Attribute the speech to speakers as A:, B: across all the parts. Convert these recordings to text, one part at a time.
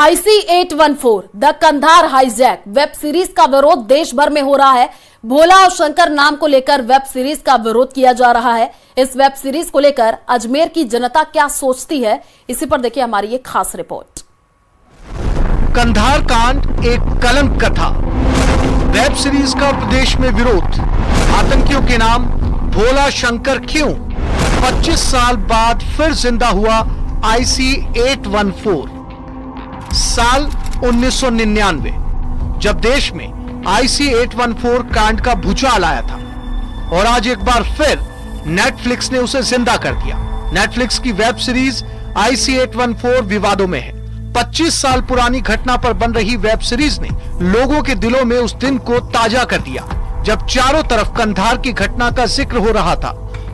A: IC 814 the Kandahar hijack web series का विरोध देश भर में हो रहा है। भोला और शंकर नाम को लेकर वेब सीरीज़ का विरोध किया जा रहा है। इस वेब सीरीज़ को लेकर अजमेर की जनता क्या सोचती है? इसी पर देखिए हमारी ये खास रिपोर्ट।
B: कंधार कांड एक कलंक कथा। वेब सीरीज़ का प्रदेश में विरोध। आतंकियों के नाम, भोला शंकर क्यों? 25 साल बाद फिर ज़िंदा हुआ आईसी 814 साल 1999 जब देश में आईसी 814 कांड का भूचाल आया था, और आज एक बार फिर नेटफ्लिक्स ने उसे ज़िंदा कर दिया। नेटफ्लिक्स की वेब सीरीज़ आईसी 814 विवादों में है। 25 साल पुरानी घटना पर बन रही वेब सीरीज़ ने लोगों के दिलों में उस दिन को ताज़ा कर दिया, जब चारों तरफ़ कंधार की घटना का ज़िक्र हो रहा था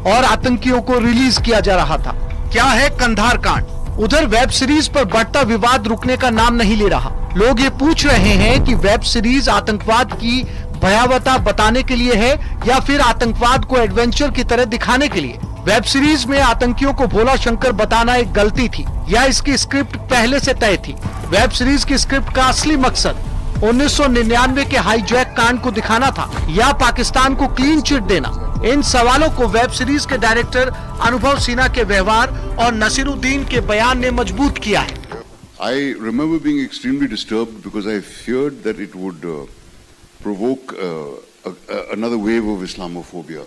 B: और आतंकियों को रिलीज़ किया जा रहा था। क्या है कंधार कांड? उधर वेब सीरीज़ पर बढ़ता विवाद रुकने का नाम नहीं ले रहा। लोग ये पूछ रहे हैं कि वेब सीरीज़ आतंकवाद की भयावता बताने के लिए है या फिर आतंकवाद को एडवेंचर की तरह दिखाने के लिए। वेब सीरीज़ में आतंकियों को भोला शंकर बताना एक गलती थी, या इसकी स्क्रिप्ट पहले से तय थी। वेब सीरीज़ की स्क्रिप्ट का असली मकसद 1999 के हाईजैक कांड को दिखाना था, या पाकिस्तान को क्लीन चिट देना। इन सवालों को वेब सीरीज़ के डायरेक्टर अनुभव सिन्हा के व्यवहार और नसीरुद्दीन के बयान ने मज़बूत किया है।
C: I remember being extremely disturbed because I feared that it would uh, provoke uh, a, a, another wave of Islamophobia.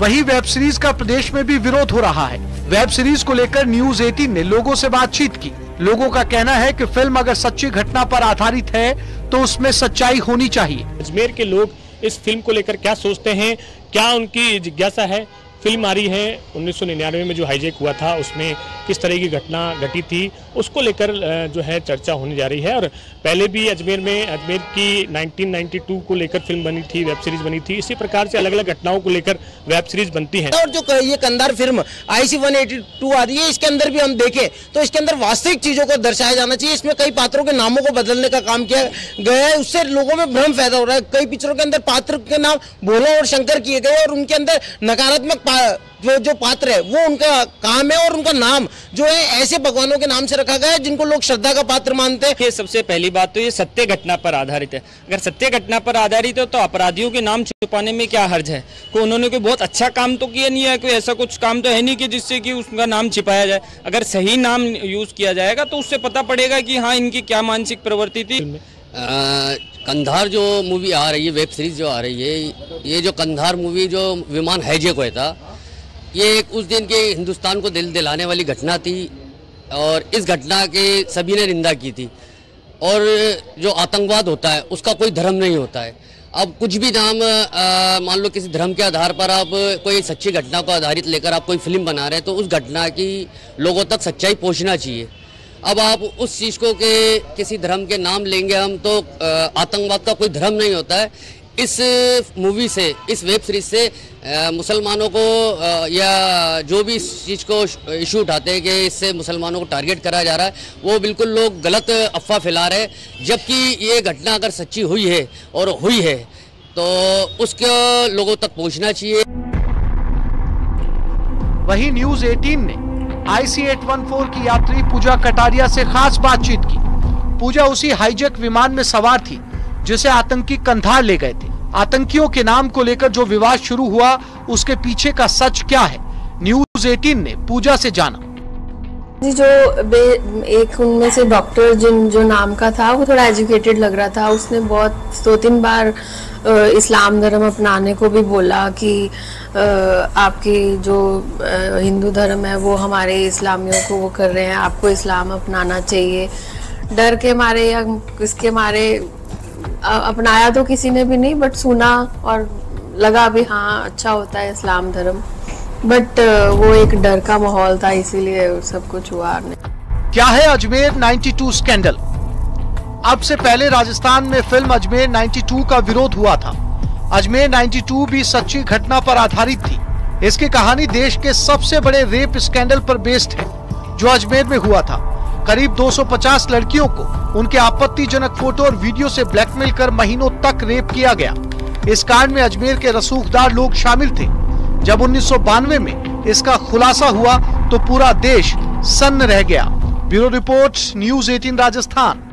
B: वही वेब सीरीज़ का प्रदेश में भी विरोध हो रहा है। वेब सीरीज़ को लेकर न्यूज़ 18 ने लोगों से बातचीत की। लोगों का कहना है कि फ़िल्म अगर सच्ची घटना पर आधारित है तो उसमें सच्चाई होनी चाहिए।
D: अजमेर के लोग इस फ़िल्म को लेकर क्या सोचते हैं? क्या उनकी जिज्ञासा है? फ़िल्म आ रही है 1999 में जो हाईजेक हुआ था, उसमें किस तरह की घटना घटी थी, उसको लेकर जो है चर्चा होने जा रही है। और पहले भी अजमेर में, अजमेर की 1992 को लेकर फ़िल्म बनी थी, वेब सीरीज़ बनी थी, इसी प्रकार से अलग अलग घटनाओं को लेकर वेब सीरीज़ बनती है।
E: और जो ये कंदार फ़िल्म आई सी वन आ रही है, इसके अंदर भी हम देखें तो इसके अंदर वास्तविक चीज़ों को दर्शाया जाना चाहिए, इसमें कई पात्रों के नामों को बदलने का काम किया गया है, उससे लोगों में भ्रम पैदा हो रहा है। कई पिक्चरों के अंदर पात्र के नाम भोला और शंकर किए गए और उनके अंदर नकारात्मक जो जो पात्र है वो उनका काम है और उनका नाम जो है ऐसे भगवानों के नाम से रखा गया है जिनको लोग श्रद्धा का पात्र मानते हैं।
F: ये सबसे पहली बात तो ये सत्य घटना पर आधारित है। अगर सत्य घटना पर आधारित है तो अपराधियों के नाम छुपाने में क्या हर्ज है? को उन्होंने कोई बहुत अच्छा काम तो किया नहीं है कोई ऐसा कुछ काम तो है नहीं कि जिससे कि उसका नाम छिपाया जाए? अगर सही नाम यूज़ किया जाएगा तो उससे पता पड़ेगा कि हाँ इनकी क्या मानसिक प्रवृत्ति थी।
G: कंधार जो मूवी आ रही है वेब सीरीज़ जो आ रही है, ये जो कंधार मूवी जो विमान हैजे को था, ये एक उस दिन के हिंदुस्तान को दिल दिलाने वाली घटना थी और इस घटना के सभी ने निंदा की थी। और जो आतंकवाद होता है, उसका कोई धर्म नहीं होता है। अब कुछ भी नाम मान लो किसी धर्म के आधार पर आप कोई सच्ची घटना को आधारित लेकर आप कोई फ़िल्म बना रहे हैं तो उस घटना की लोगों तक सच्चाई पहुँचना चाहिए। अब आप उस चीज़ को के किसी धर्म के नाम लेंगे हम तो आतंकवाद का कोई धर्म नहीं होता है। इस मूवी से इस वेब सीरीज़ से मुसलमानों को आ, या जो भी इस चीज़ को इशू उठाते हैं कि इससे मुसलमानों को टारगेट करा जा रहा है वो बिल्कुल लोग गलत अफवाह फैला रहे हैं। जबकि ये घटना अगर सच्ची हुई है और हुई है तो उसके लोगों तक पहुँचना चाहिए।
B: वही न्यूज़ 18 ने आईसी 814 की यात्री पूजा कटारिया से खास बातचीत की। पूजा उसी हाईजेक विमान में सवार थी, जिसे आतंकी कंधार ले गए थे। आतंकियों के नाम को लेकर जो विवाद शुरू हुआ, उसके पीछे का सच क्या है? न्यूज़ 18 ने पूजा से जाना।
H: जी, जो एक उनमें से डॉक्टर जिन, जो नाम का था, वो थोड़ा एजुकेटेड लग रहा था। उसने बहुत दो तीन बार इस्लाम धर्म अपनाने को भी बोला कि आपकी जो हिंदू धर्म है, वो हमारे इस्लामियों को वो कर रहे हैं, आपको इस्लाम अपनाना चाहिए। डर के मारे या किसके मारे अपनाया तो किसी ने भी नहीं बट सुना और लगा भी हाँ अच्छा होता है इस्लाम धर्म। बट वो एक डर का माहौल था, इसीलिए सब कुछ हुआ।
B: क्या है अजमेर 92 स्कैंडल? अब से पहले राजस्थान में फ़िल्म अजमेर 92 का विरोध हुआ था। अजमेर 92 भी सच्ची घटना पर आधारित थी। इसकी कहानी देश के सबसे बड़े रेप स्कैंडल पर बेस्ड है, जो अजमेर में हुआ था। करीब 250 लड़कियों को उनके आपत्तिजनक फ़ोटो और वीडियो से ब्लैकमेल कर महीनों तक रेप किया गया। इस कांड में अजमेर के रसूखदार लोग शामिल थे। जब उन्नीस सौ बानवे में इसका खुलासा हुआ तो पूरा देश सन्न रह गया। Bureau report news 18 Rajasthan.